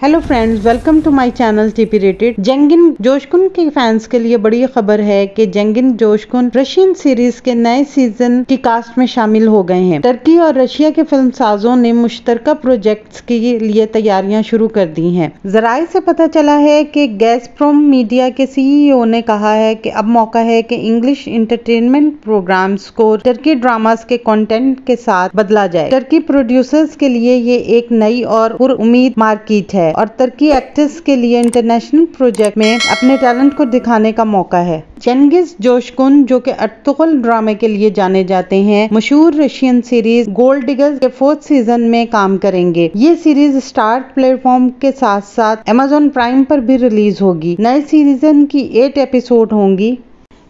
Hello friends welcome to my channel TP rated Cengiz Coskun के fans के लिए बड़ी खबर है कि जेंगिन जोशकुन रशियन सीरीज़ के नए सीज़न की कास्ट में शामिल हो गए हैं। टर्की और रशिया के फ़िल्म साजों ने मुश्तरका प्रोजेक्ट्स के लिए तैयारियाँ शुरू कर दी हैं। जराये से पता चला है कि गैसप्रोम मीडिया के सीईओ ने कहा है कि अब मौका है कि इंग्लिश इंटरटेनमेंट प्रोग्राम्स को टर्की ड्रामास के कॉन्टेंट के साथ बदला जाए। टर्की प्रोड्यूसर्स के लिए ये एक नई और उम्मीद मार्केट है। और तरक्की एक्टर्स के लिए इंटरनेशनल प्रोजेक्ट में अपने टैलेंट को दिखाने का मौका है। चेंगिस जोशकुन जो कि अर्तुगल ड्रामे के लिए जाने जाते हैं, मशहूर रशियन सीरीज़ गोल्ड डिगर्स के फोर्थ सीज़न में काम करेंगे। ये सीरीज़ स्टार प्लेटफॉर्म के साथ साथ अमेजोन प्राइम पर भी रिलीज़ होगी। नए सीज़न की एट एपिसोड होंगी।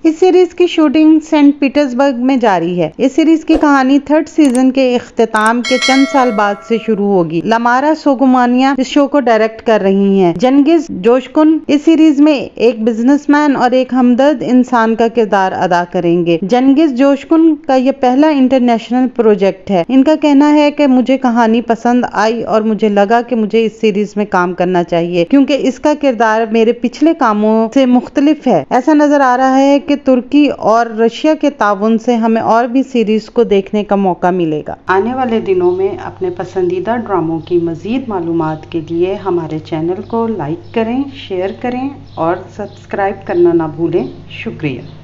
इस सीरीज़ की शूटिंग सेंट पीटर्सबर्ग में जारी है। इस सीरीज़ की कहानी थर्ड सीज़न के अख्ताम के चंद साल बाद से शुरू होगी। लमारा सोगुमानिया इस शो को डायरेक्ट कर रही हैं। जंगिस जोशकुन इस सीरीज़ में एक बिजनेसमैन और एक हमदर्द इंसान का किरदार अदा करेंगे। जंगिस जोशकुन का ये पहला इंटरनेशनल प्रोजेक्ट है। इनका कहना है की मुझे कहानी पसंद आई और मुझे लगा की मुझे इस सीरीज़ में काम करना चाहिए, क्यूँकी इसका किरदार मेरे पिछले कामों से मुख्तलिफ़ है। ऐसा नज़र आ रहा है कि, तुर्की और रशिया के ताउन से हमें और भी सीरीज़ को देखने का मौका मिलेगा। आने वाले दिनों में अपने पसंदीदा ड्रामों की मजीद मालूम के लिए हमारे चैनल को लाइक करें शेयर करें और सब्सक्राइब करना ना भूलें। शुक्रिया।